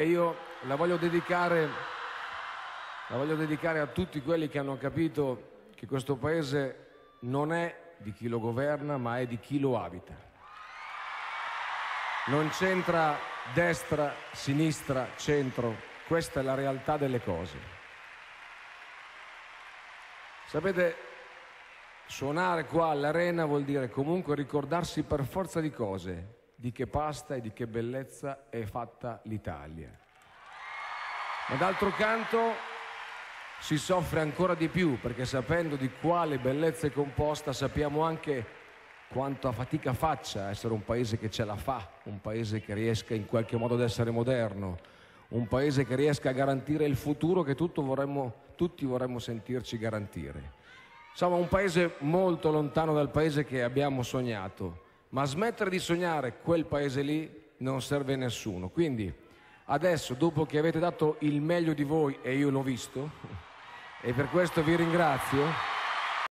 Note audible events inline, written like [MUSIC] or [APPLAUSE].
E io la voglio dedicare, la voglio dedicare a tutti quelli che hanno capito che questo paese non è di chi lo governa, ma è di chi lo abita. Non c'entra destra, sinistra, centro, questa è la realtà delle cose. Sapete, suonare qua all'arena vuol dire comunque ricordarsi per forza di cose di che pasta e di che bellezza è fatta l'Italia. Ma d'altro canto si soffre ancora di più perché sapendo di quale bellezza è composta sappiamo anche quanta fatica faccia essere un paese che ce la fa, un paese che riesca in qualche modo ad essere moderno, un paese che riesca a garantire il futuro che vorremmo, tutti vorremmo sentirci garantire. Insomma, un paese molto lontano dal paese che abbiamo sognato ma smettere di sognare quel paese lì non serve a nessuno. Quindi adesso, dopo che avete dato il meglio di voi, e io l'ho visto, [LAUGHS] e per questo vi ringrazio,